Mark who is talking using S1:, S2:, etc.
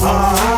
S1: Ah.